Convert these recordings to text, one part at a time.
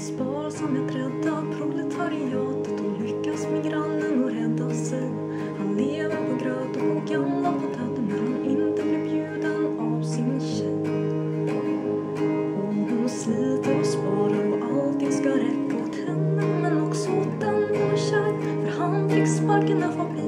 spar som är rädda proletariatet och lyckas med grannen och rädd sig. Han lever på gröt och på gamla potäter när han inte blir bjuden av sin tjej. Och hon sliter och sparar och allting ska räcka åt henne men också åt den hon är kär. För han fick sparken när fabriken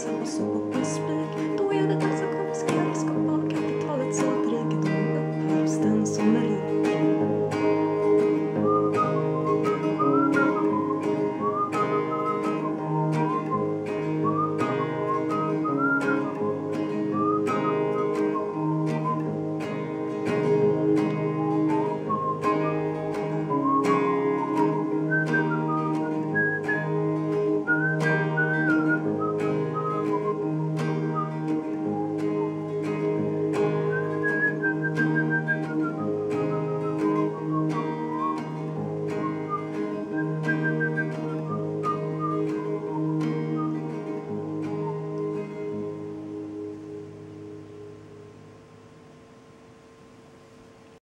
ensam och sov på smyg. Då är det de som konfiskerar skapar kapitalets återrikedom upphävs den som är